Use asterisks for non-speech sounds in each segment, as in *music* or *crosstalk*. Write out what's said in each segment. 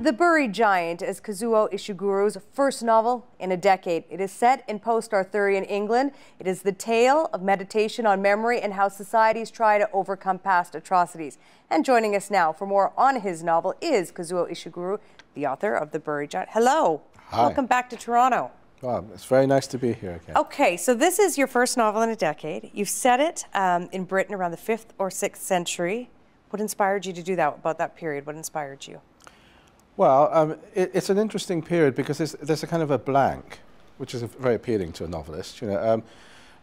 The Buried Giant is Kazuo Ishiguro's first novel in a decade. It is set in post Arthurian England. It is the tale of meditation on memory and how societies try to overcome past atrocities. And joining us now for more on his novel is Kazuo Ishiguro, the author of The Buried Giant. Hello. Hi. Welcome back to Toronto. Well, it's very nice to be here again. Okay, so this is your first novel in a decade. You've set it um, in Britain around the 5th or 6th century. What inspired you to do that, about that period? What inspired you? Well, um, it, it's an interesting period because there's, there's, a kind of a blank, which is very appealing to a novelist. You know, um,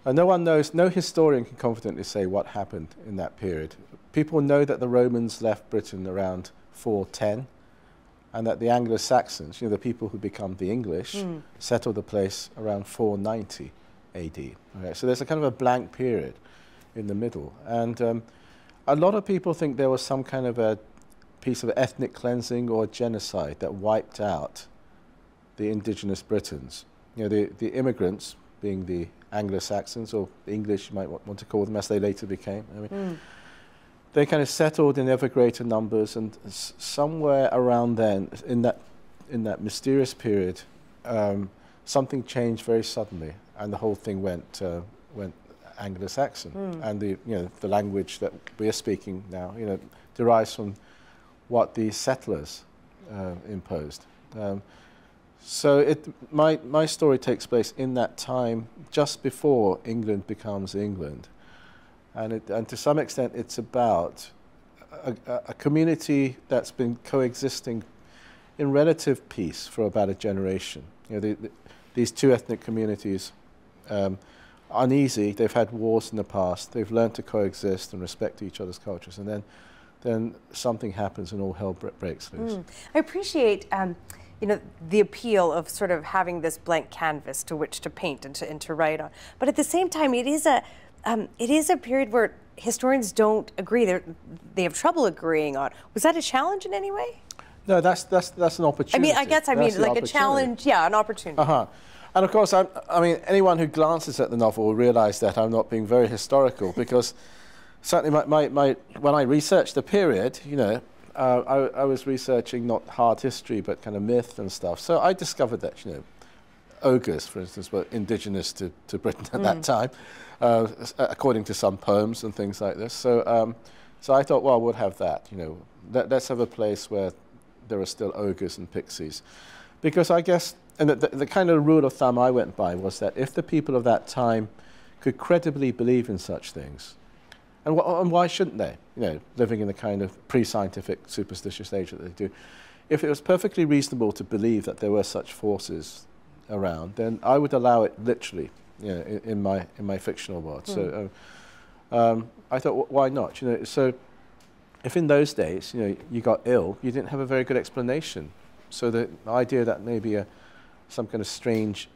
and no one knows, no historian can confidently say what happened in that period. People know that the Romans left Britain around 410, and that the Anglo-Saxons, you know, the people who become the English, mm. settled the place around 490 AD. Okay, so there's a kind of a blank period in the middle, and um, a lot of people think there was some kind of a piece of ethnic cleansing or genocide that wiped out the indigenous Britons. You know, the, the immigrants, being the Anglo-Saxons or English, you might want to call them, as they later became. I mean, mm. They kind of settled in ever greater numbers, and somewhere around then, in that, in that mysterious period, um, something changed very suddenly, and the whole thing went, uh, went Anglo-Saxon. Mm. And the, you know, the language that we are speaking now you know, derives from what the settlers uh, imposed. Um, so it, my, my story takes place in that time just before England becomes England. And, it, and to some extent, it's about a, a, community that's been coexisting in relative peace for about a generation. You know, the, the, these two ethnic communities, um, uneasy, they've had wars in the past, they've learned to coexist and respect each other's cultures. And then then something happens and all hell breaks loose. Mm. I appreciate. Um, you know, the appeal of sort of having this blank canvas to which to paint and to, and to write on. But at the same time, it is a, um, it is a period where historians don't agree. They're, they have trouble agreeing on. Was that a challenge in any way? No, that's, that's, that's an opportunity. I mean, I guess I that's mean like a challenge, yeah, an opportunity. Uh-huh. And of course, I'm, I mean, anyone who glances at the novel will realize that I'm not being very historical because certainly my, my, my, when I researched the period, you know, uh, I, I, was researching not hard history, but kind of myth and stuff. So I discovered that, you know, ogres, for instance, were indigenous to, to Britain at mm. that time, uh, according to some poems and things like this. So, um, so I thought, well, we'll have that, you know. Let, us have a place where there are still ogres and pixies. Because I guess, and the, the, the kind of rule of thumb I went by was that if the people of that time could credibly believe in such things, and, wh and why shouldn't they? You know, living in the kind of pre-scientific, superstitious age that they do. If it was perfectly reasonable to believe that there were such forces around, then I would allow it literally, you know, in, in my in my fictional world. Mm. So uh, um, I thought, why not? You know, so if in those days, you know, you got ill, you didn't have a very good explanation. So the idea that maybe a some kind of strange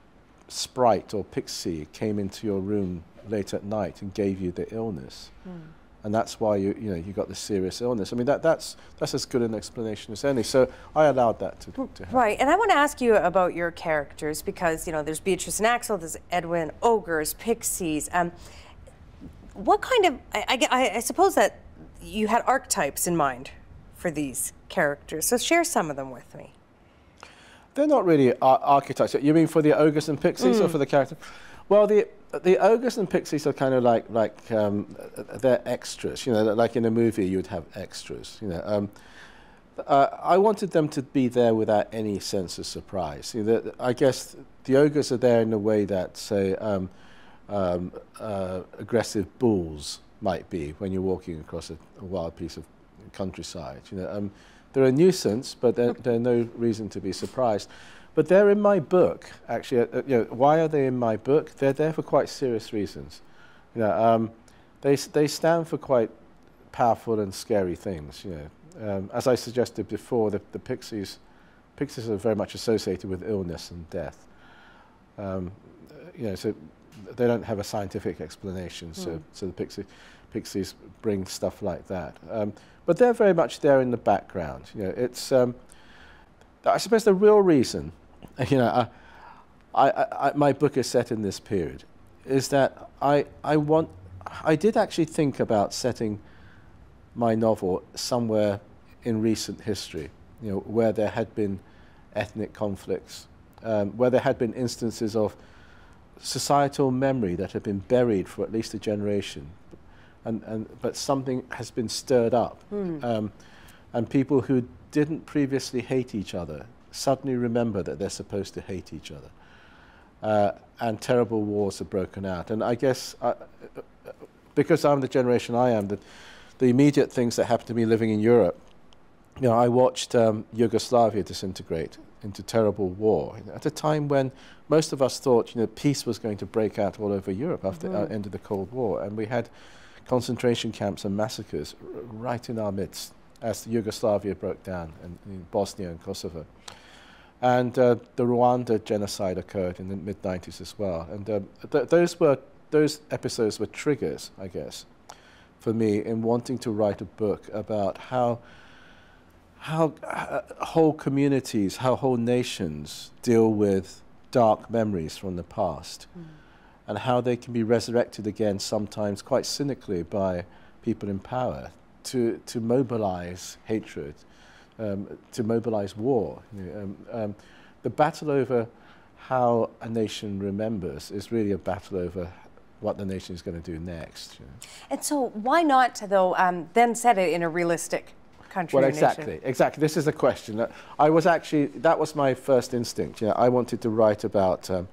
sprite or pixie came into your room late at night and gave you the illness. Mm. And that's why you, you, know, you got this serious illness. I mean, that, that's, that's as good an explanation as any. So I allowed that to, to happen. Right, and I want to ask you about your characters because, you know, there's Beatrice and Axl, there's Edwin, ogres, pixies. Um, what kind of, I, I, I suppose that you had archetypes in mind for these characters. So share some of them with me. They're not really ar archetypes. You mean for the ogres and pixies mm. or for the character? Well, the the ogres and pixies are kind of like like um, they're extras. You know, like in a movie you'd have extras. You know, um, uh, I wanted them to be there without any sense of surprise. You know, the, I guess the ogres are there in a way that say um, um, uh, aggressive bulls might be when you're walking across a, a wild piece of countryside. You know, um, they're a nuisance, but they're, they're no reason to be surprised. But they're in my book, actually. Uh, you know, why are they in my book? They're there for quite serious reasons. You know, um, they, they stand for quite powerful and scary things. You know, um, as I suggested before, the, the pixies, pixies are very much associated with illness and death. Um, you know, so they don't have a scientific explanation. Mm. So, hmm. so the pixie, pixies bring stuff like that. Um, but they're very much there in the background. You know, it's um, I suppose the real reason *laughs* you know, I, I, I, my book is set in this period, is that I, I want, I did actually think about setting my novel somewhere in recent history. you know, where there had been ethnic conflicts, um, where there had been instances of societal memory that had been buried for at least a generation, and, and, but something has been stirred up. Mm. Um, and people who didn't previously hate each other suddenly remember that they're supposed to hate each other. Uh, and terrible wars have broken out. And I guess, uh, because I'm the generation I am, the, the immediate things that happened to me living in Europe, you know, I watched um, Yugoslavia disintegrate into terrible war at a time when most of us thought, you know, peace was going to break out all over Europe after mm. the end of the Cold War, and we had concentration camps and massacres right in our midst as Yugoslavia broke down in, in Bosnia and Kosovo. And uh, the Rwanda genocide occurred in the mid 90s as well. And um, th those, were, those episodes were triggers, I guess, for me in wanting to write a book about how, how uh, whole communities, how whole nations deal with dark memories from the past. Mm. And how they can be resurrected again, sometimes quite cynically, by people in power to, to mobilize hatred, um, to mobilize war. You know, um, um, the battle over how a nation remembers is really a battle over what the nation is going to do next. You know. And so, why not, though, um, then set it in a realistic country? Well, exactly, exactly. This is the question. I was actually that was my first instinct. You know, I wanted to write about um,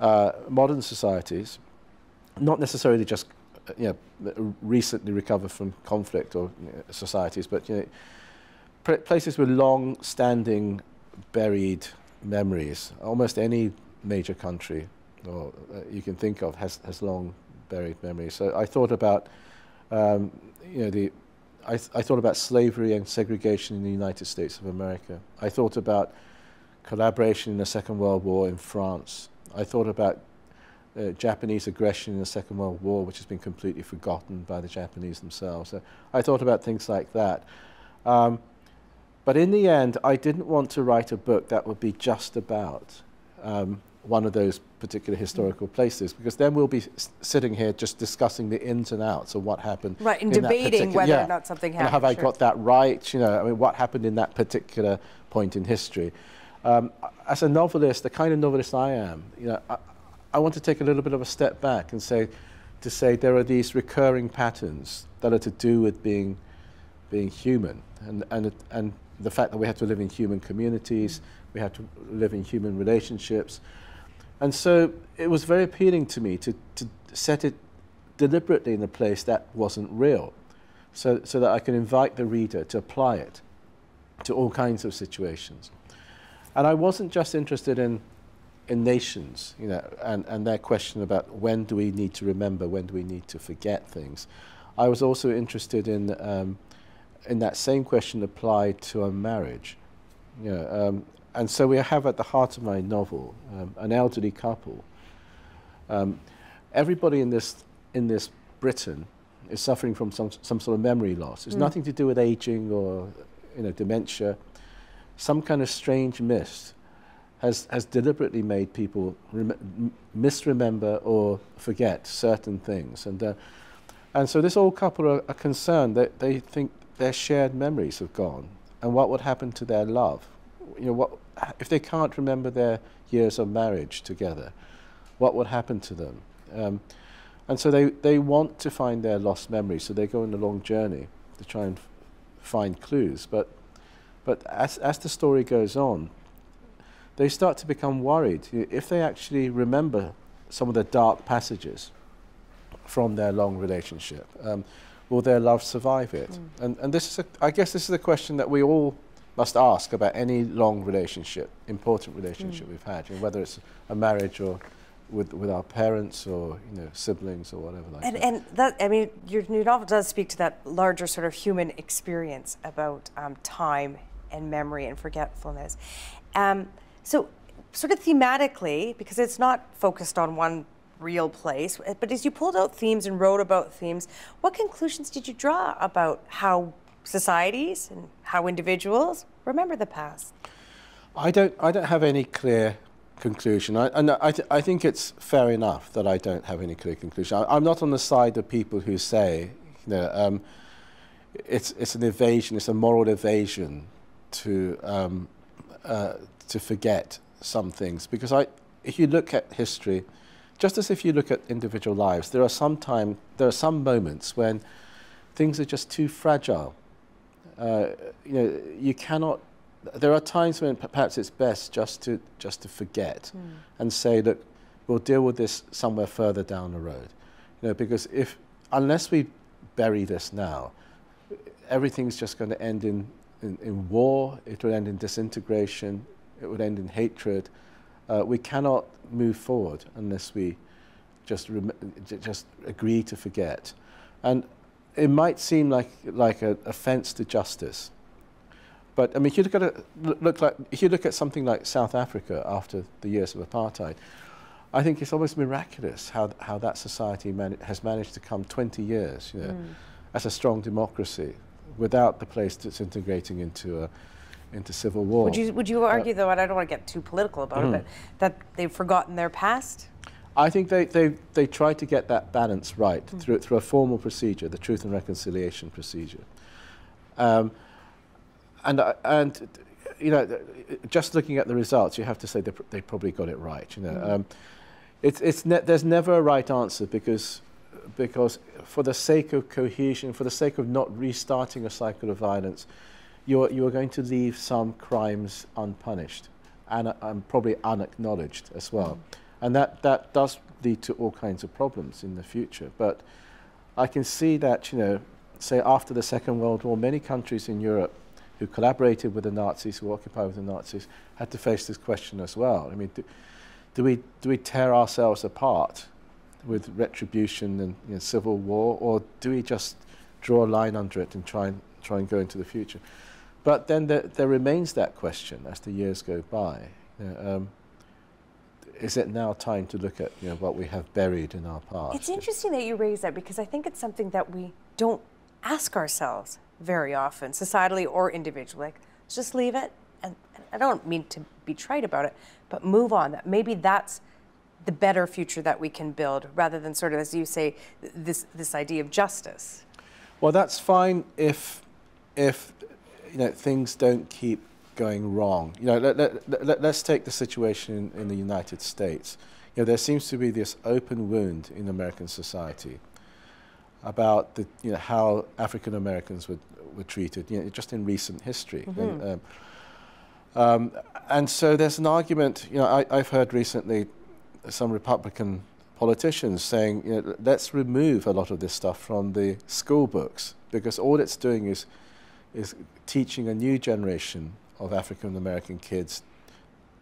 uh, modern societies, not necessarily just you know, recently recovered from conflict or you know, societies, but you know, places with long-standing buried memories. Almost any major country or uh, you can think of has, has long buried memories. So I thought about, um, you know, the, I, th I thought about slavery and segregation in the United States of America. I thought about collaboration in the Second World War in France. I thought about uh, Japanese aggression in the Second World War, which has been completely forgotten by the Japanese themselves. So I thought about things like that. Um, but in the end, I didn't want to write a book that would be just about um, one of those particular historical places, because then we'll be sitting here just discussing the ins and outs of what happened. Right, and debating whether yeah, or not something happened. have sure. I got that right? You know, I mean, what happened in that particular point in history? Um, as a novelist, the kind of novelist I am, you know, I, I want to take a little bit of a step back and say, to say there are these recurring patterns that are to do with being, being human and, and, and the fact that we have to live in human communities, we have to live in human relationships. And so it was very appealing to me to, to set it deliberately in a place that wasn't real, so, so that I can invite the reader to apply it to all kinds of situations. And I wasn't just interested in in nations, you know, and, and their question about when do we need to remember, when do we need to forget things. I was also interested in, um, in that same question applied to a marriage. You know, um, and so we have at the heart of my novel um, an elderly couple. Um, everybody in this, in this Britain is suffering from some, some sort of memory loss. It's mm. nothing to do with aging or you know, dementia. Some kind of strange mist has, has deliberately made people misremember or forget certain things. And, uh, and so this old couple are, are concerned that they think their shared memories have gone. And what would happen to their love? You know, what, if they can't remember their years of marriage together, what would happen to them? Um, and so they, they want to find their lost memories, so they go on a long journey to try and find clues. But, but as, as the story goes on, they start to become worried. If they actually remember some of the dark passages from their long relationship, um, will their love survive it? Mm. And, and this is, a, I guess, this is a question that we all must ask about any long relationship, important relationship mm. we've had, you know, whether it's a marriage or with, with our parents or you know siblings or whatever like and, that. And that I mean, your new novel does speak to that larger sort of human experience about um, time and memory and forgetfulness. Um, so, sort of thematically, because it's not focused on one real place, but as you pulled out themes and wrote about themes, what conclusions did you draw about how societies and how individuals remember the past? I don't, I don't have any clear conclusion. I, and I, th I think it's fair enough that I don't have any clear conclusion. I, am not on the side of people who say, you know, um, it's, it's an evasion, it's a moral evasion to um, uh, to forget some things because I, if you look at history, just as if you look at individual lives, there are some time, there are some moments when things are just too fragile. Uh, you know, you cannot. There are times when perhaps it's best just to just to forget mm. and say, look, we'll deal with this somewhere further down the road. You know, because if unless we bury this now, everything's just going to end in, in, in war. It will end in disintegration. It would end in hatred. Uh, we cannot move forward unless we just just agree to forget. And it might seem like like an offence to justice, but I mean, if you look at it, look like if you look at something like South Africa after the years of apartheid, I think it's almost miraculous how how that society mani has managed to come 20 years, you know, mm. as a strong democracy, without the place disintegrating into a into civil war. Would you would you argue, uh, though, and I don't want to get too political about mm. it, but that they've forgotten their past? I think they, they, they tried to get that balance right mm. through, through a formal procedure, the Truth and Reconciliation procedure. Um, and, uh, and, you know, just looking at the results, you have to say they, pr they probably got it right. You know, mm. um, it's, it's ne there's never a right answer because, because for the sake of cohesion, for the sake of not restarting a cycle of violence, you're, you're going to leave some crimes unpunished and, and probably unacknowledged as well. Mm. And that, that does lead to all kinds of problems in the future. But I can see that, you know, say after the Second World War, many countries in Europe who collaborated with the Nazis, who occupied with the Nazis, had to face this question as well. I mean, do, do we, do we tear ourselves apart with retribution and you know, civil war, or do we just draw a line under it and try and, try and go into the future? But then there, there remains that question as the years go by. You know, um, is it now time to look at you know, what we have buried in our past? It's interesting that you raise that because I think it's something that we don't ask ourselves very often, societally or individually. Like, let's just leave it. And, and I don't mean to be trite about it, but move on. That maybe that's the better future that we can build rather than sort of, as you say, this, this idea of justice. Well, that's fine if, if you know, things don't keep going wrong. You know, let, let, let, us take the situation in, in, the United States. You know, there seems to be this open wound in American society about the, you know, how African Americans were, were treated, you know, just in recent history. Mm -hmm. and, um, um, and, so there's an argument, you know, I, I've heard recently some Republican politicians saying, you know, let's remove a lot of this stuff from the school books because all it's doing is, is teaching a new generation of African American kids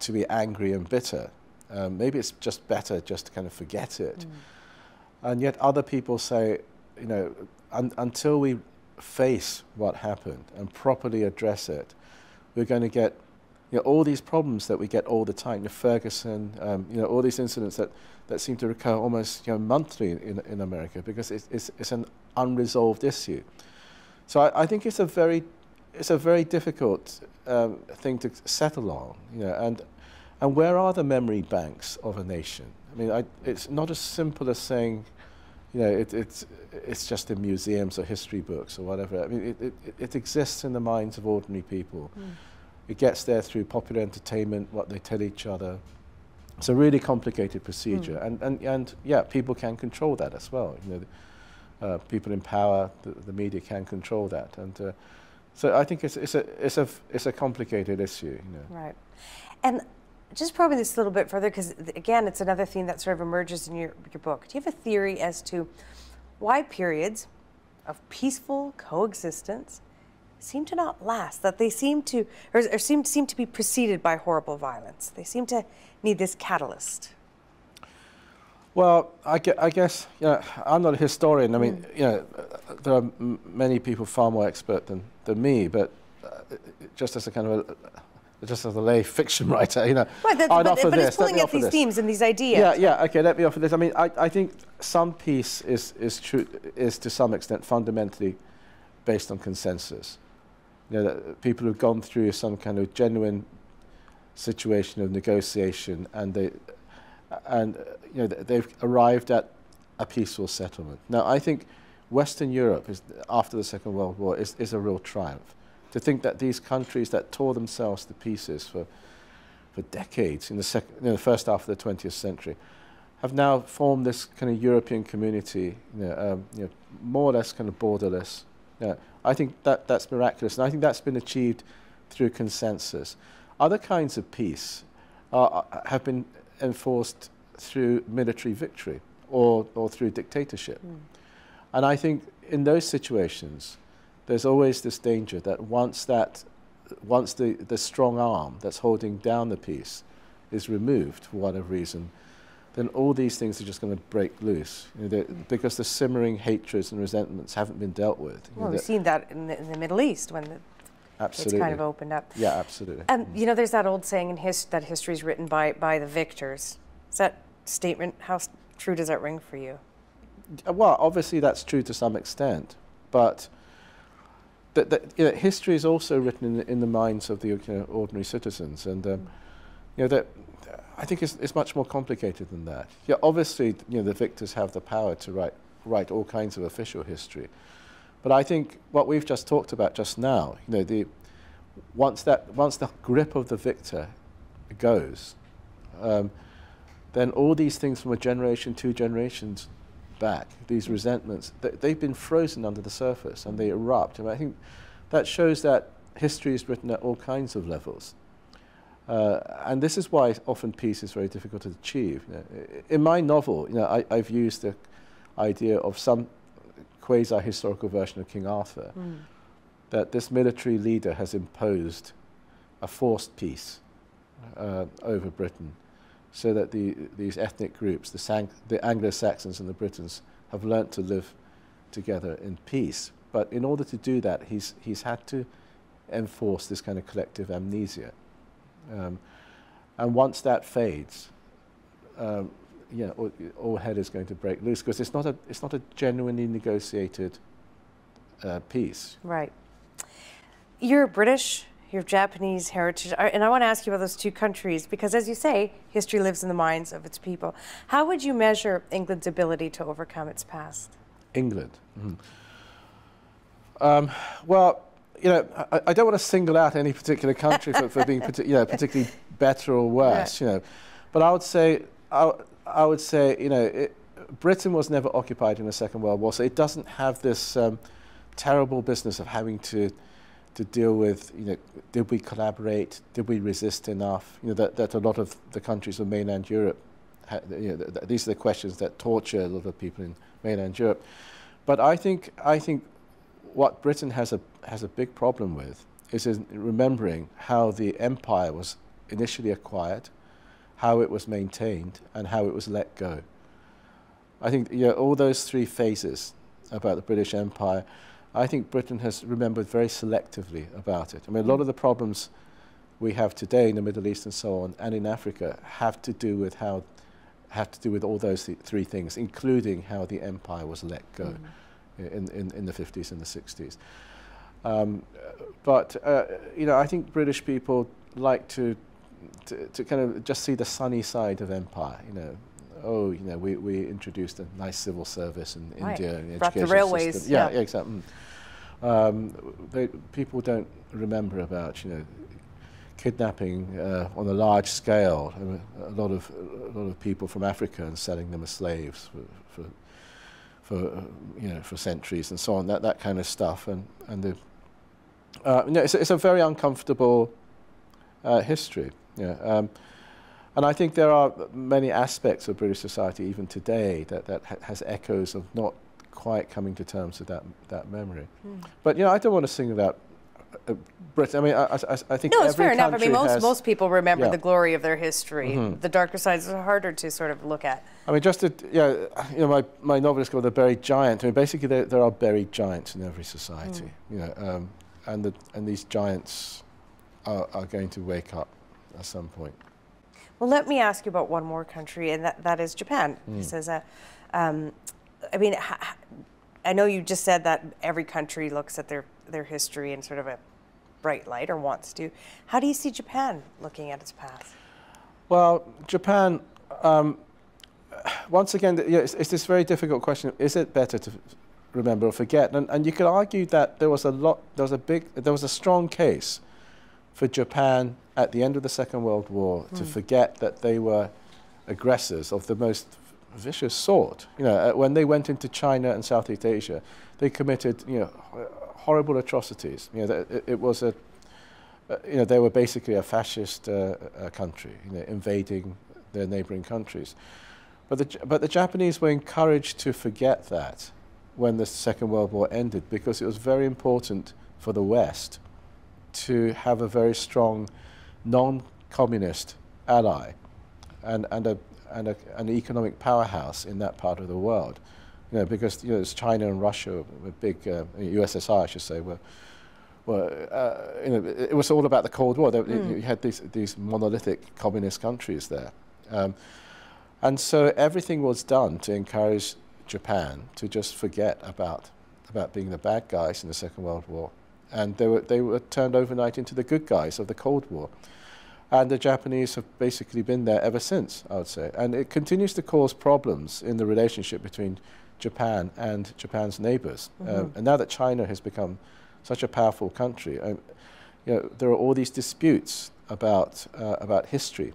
to be angry and bitter. Um, maybe it's just better just to kind of forget it. Mm. And yet other people say, you know, un until we face what happened and properly address it, we're going to get you know, all these problems that we get all the time. You know, Ferguson, um, you know, all these incidents that, that seem to recur almost you know, monthly in, in America because it's, it's, it's an unresolved issue. So I, I think it's a very it's a very difficult um, thing to settle on, you know, and, and where are the memory banks of a nation? I mean, I, it's not as simple as saying, you know, it, it's, it's just in museums or history books or whatever. I mean, it, it, it exists in the minds of ordinary people. Mm. It gets there through popular entertainment, what they tell each other. It's a really complicated procedure, mm. and, and, and yeah, people can control that as well. You know, uh, people in power, the, the media can control that, and uh, so I think it's, it's, a, it's, a, it's a complicated issue. You know. Right. And just probing this a little bit further, because again, it's another theme that sort of emerges in your, your book. Do you have a theory as to why periods of peaceful coexistence seem to not last, that they seem to, or, or seem, seem to be preceded by horrible violence? They seem to need this catalyst. Well, I, I guess you know, I'm not a historian. I mean, mm. you know, there are many people far more expert than, than me, but uh, just as a kind of a, just as a lay fiction *laughs* writer, you know, right, I'd but, offer but this. it's pulling at these this. themes and these ideas. Yeah, yeah, okay, let me offer this. I mean, I, I think some peace is, is, true, is to some extent fundamentally based on consensus. You know, people who've gone through some kind of genuine situation of negotiation and they, and you know, they've arrived at a peaceful settlement. Now, I think Western Europe, is, after the Second World War, is, is a real triumph. To think that these countries that tore themselves to pieces for, for decades in the, sec- in the first half of the 20th century have now formed this kind of European community, you know, um, you know, more or less kind of borderless. You know, I think that, that's miraculous, and I think that's been achieved through consensus. Other kinds of peace have been enforced through military victory or, or through dictatorship. Mm. And I think in those situations, there's always this danger that once that, once the, the strong arm that's holding down the peace is removed for whatever reason, then all these things are just going to break loose you know, because the simmering hatreds and resentments haven't been dealt with. Well, know, we've seen that in the, in the, Middle East when the, absolutely. it's kind of opened up. Yeah, absolutely. And mm. you know, there's that old saying in his, that history is written by, by the victors. Is that statement, how true does that ring for you? Uh, well, obviously that's true to some extent, but that, that you know, history is also written in the, in the minds of the you know, ordinary citizens, and um, mm. you know that I think it's, it's much more complicated than that. Yeah, obviously, you know, the victors have the power to write write all kinds of official history, but I think what we've just talked about just now, you know, the once that once the grip of the victor goes. Um, then all these things from a generation, two generations back, these resentments, th they've been frozen under the surface and they erupt. And I think that shows that history is written at all kinds of levels. Uh, and this is why often peace is very difficult to achieve. You know, in my novel, you know, I, have used the idea of some quasi-historical version of King Arthur, mm. that this military leader has imposed a forced peace uh, over Britain so that the, these ethnic groups, the, Sang the Anglo-Saxons and the Britons, have learnt to live together in peace. But in order to do that, he's, he's had to enforce this kind of collective amnesia. Um, and once that fades, um, yeah, all, all, hell is going to break loose because it's not a, it's not a genuinely negotiated uh, peace. Right. You're British your Japanese heritage. And I want to ask you about those two countries because, as you say, history lives in the minds of its people. How would you measure England's ability to overcome its past? England. Mm. Um, well, you know, I, I, don't want to single out any particular country for, for being you know, particularly better or worse, *laughs* you know. But I would say, I, I would say, you know, it, Britain was never occupied in the Second World War, so it doesn't have this um, terrible business of having to to deal with, you know, did we collaborate? Did we resist enough? You know, that, that a lot of the countries of mainland Europe, you know, th th these are the questions that torture a lot of people in mainland Europe. But I think, I think what Britain has a, has a big problem with is remembering how the empire was initially acquired, how it was maintained, and how it was let go. I think you know, all those three phases about the British Empire I think Britain has remembered very selectively about it. I mean, a lot of the problems we have today in the Middle East and so on, and in Africa, have to do with how have to do with all those th three things, including how the empire was let go mm in, in, in the 50s and the 60s. Um, but, uh, you know, I think British people like to, to, to, kind of just see the sunny side of empire, you know. Oh, you know, we, we introduced a nice civil service in right. India. And Brought the railways. System. Yeah, yeah. yeah exactly. Mm um, they, people don't remember about you know kidnapping uh, on a large scale I mean, a lot of a lot of people from Africa and selling them as slaves for, for, for uh, you know for centuries and so on that that kind of stuff and and the uh, you know, it's, it's a very uncomfortable uh, history yeah um, and I think there are many aspects of British society even today that that ha has echoes of not quite coming to terms with that that memory. Mm. But you know, I don't want to sing about uh, Britain. I mean, I, I, I think no, it's fair enough. I mean, most most people remember yeah. the glory of their history. Mm -hmm. The darker sides are harder to sort of look at. I mean, just to, yeah, you know, my my novel is called The Buried Giant. I mean, basically, there, there are buried giants in every society. Mm. You know, um, and the and these giants are, are going to wake up at some point. Well, let me ask you about one more country, and that, that is Japan. Mm. Says, uh, um, I mean, I know you just said that every country looks at their, their history in sort of a bright light or wants to. How do you see Japan looking at its past? Well, Japan, um, once again, it's, it's, this very difficult question. Is it better to remember or forget. And, and you could argue that there was a lot, there was a big, there was a strong case for Japan at the end of the Second World War mm. to hmm. forget that they were aggressors of the most vicious sort. You know, uh, when they went into China and Southeast Asia, they committed, you know, horrible atrocities. You know, it, it was a, uh, you know, they were basically a fascist uh, uh, country, you know, invading their neighboring countries. But the, but the Japanese were encouraged to forget that when the Second World War ended because it was very important for the West to have a very strong non-communist ally and, and, a, and a, an economic powerhouse in that part of the world. You know, because you know, China and Russia were big, uh, USSR I should say, were, were uh, you know, it was all about the Cold War. mm. You had these, these monolithic communist countries there. Um, and so everything was done to encourage Japan to just forget about, about being the bad guys in the Second World War. And they were, they were turned overnight into the good guys of the Cold War. And the Japanese have basically been there ever since, I would say. And it continues to cause problems in the relationship between Japan and Japan's neighbors. Mm -hmm. um, and now that China has become such a powerful country, um, you know, there are all these disputes about, uh, about history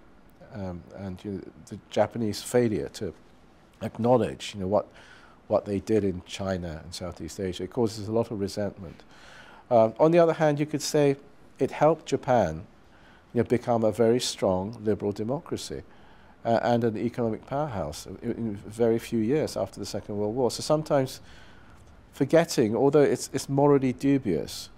um, and you know, the Japanese failure to acknowledge you know, what, what they did in China and Southeast Asia. It causes a lot of resentment. Um, on the other hand, you could say it helped Japan you know, become a very strong liberal democracy uh, and an economic powerhouse in, in, very few years after the Second World War. So sometimes forgetting, although it's, it's morally dubious,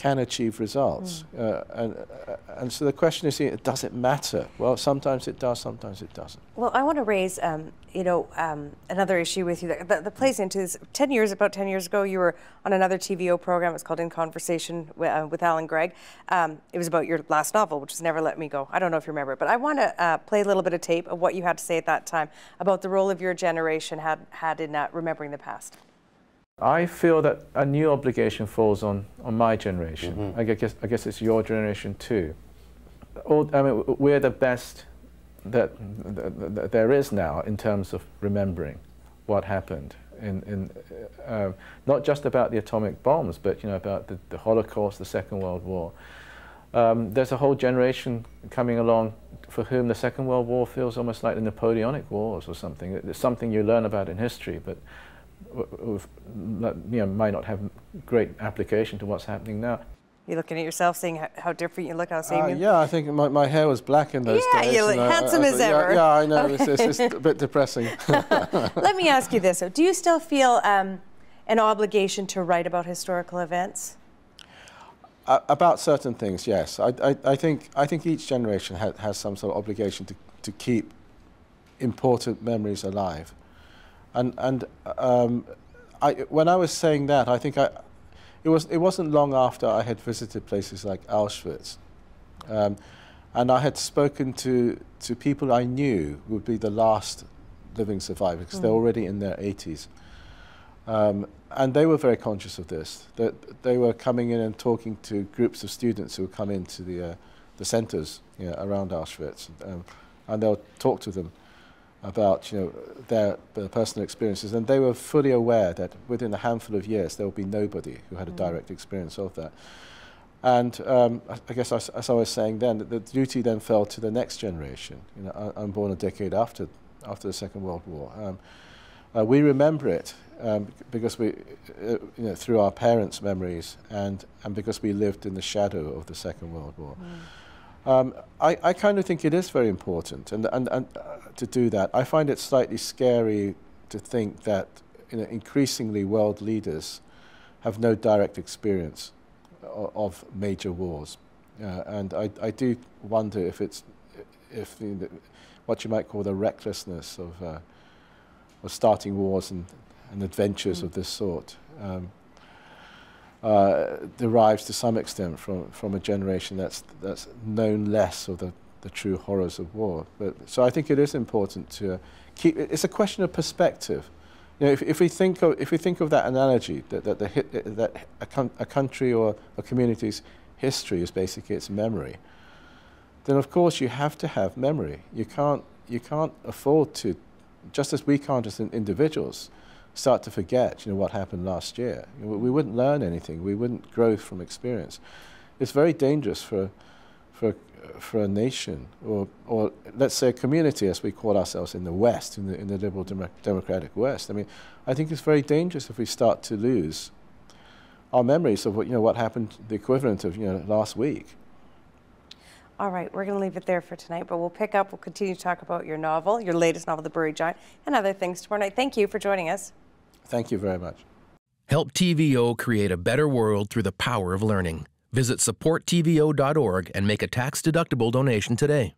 can achieve results. Mm. Uh, and, uh, and so the question is, does it matter? Well, sometimes it does, sometimes it doesn't. Well, I want to raise, um, you know, um, another issue with you that, that, that, plays into this. 10 years, about 10 years ago, you were on another TVO program. It's called In Conversation with, uh, with Allan Gregg. Um, it was about your last novel, which was Never Let Me Go. I don't know if you remember, but I want to uh, play a little bit of tape of what you had to say at that time about the role of your generation had, had in uh, remembering the past. I feel that a new obligation falls on, on my generation. Mm -hmm. I, guess, I guess it's your generation too. All, I mean, we're the best that, that, that, there is now in terms of remembering what happened. In, in, uh, not just about the atomic bombs, but you know, about the, the Holocaust, the Second World War. Um, there's a whole generation coming along for whom the Second World War feels almost like the Napoleonic Wars or something. It's something you learn about in history, but that you know, might not have great application to what's happening now. You're looking at yourself, seeing how, how different you look, how same uh, Yeah, I think my, my hair was black in those yeah, days. Yeah, you look handsome I, I, as ever. Yeah, yeah, I know. Okay. It's, it's, it's, a bit depressing. *laughs* Let me ask you this. Do you still feel um, an obligation to write about historical events? Uh, about certain things, yes. I, I, I, think, I think each generation ha has some sort of obligation to, to keep important memories alive. And, and um, I, when I was saying that, I think I, it, was, it wasn't long after I had visited places like Auschwitz. Um, and I had spoken to, to people I knew would be the last living survivors, because mm. they're already in their 80s. Um, and they were very conscious of this. That they were coming in and talking to groups of students who would come into the, uh, the centers you know, around Auschwitz. Um, and they'll talk to them about you know, their, their, personal experiences, and they were fully aware that within a handful of years there would be nobody who had a mm. direct experience of that. And um, I, I, guess as, as, I was saying then, the duty then fell to the next generation. You know, I, am born a decade after, after the Second World War. Um, uh, we remember it um, because we, uh, you know, through our parents' memories and, and because we lived in the shadow of the Second World War. Mm. Um, I, I kind of think it is very important and, and, and uh, to do that. I find it slightly scary to think that you know, increasingly world leaders have no direct experience of, of major wars. Uh, and I, I do wonder if it's if the, what you might call the recklessness of, uh, of starting wars and, and adventures mm. of this sort. Um, uh, derives to some extent from, from a generation that's, that's known less of the, the true horrors of war. But, so I think it is important to keep, it's a question of perspective. You know, if, if, we think of, if we think of that analogy, that, that, the that a, a country or a community's history is basically its memory, then of course you have to have memory. You can't, you can't afford to, just as we can't as individuals, start to forget, you know, what happened last year. You know, we wouldn't learn anything. We wouldn't grow from experience. It's very dangerous for, for, for a nation, or, or let's say a community, as we call ourselves in the West, in the, in the liberal dem democratic West. I mean, I think it's very dangerous if we start to lose our memories of what, you know, what happened, the equivalent of you know, last week. All right, we're going to leave it there for tonight, but we'll pick up. We'll continue to talk about your novel, your latest novel, The Buried Giant, and other things tomorrow night. Thank you for joining us. Thank you very much. Help TVO create a better world through the power of learning. Visit supporttvo.org and make a tax-deductible donation today.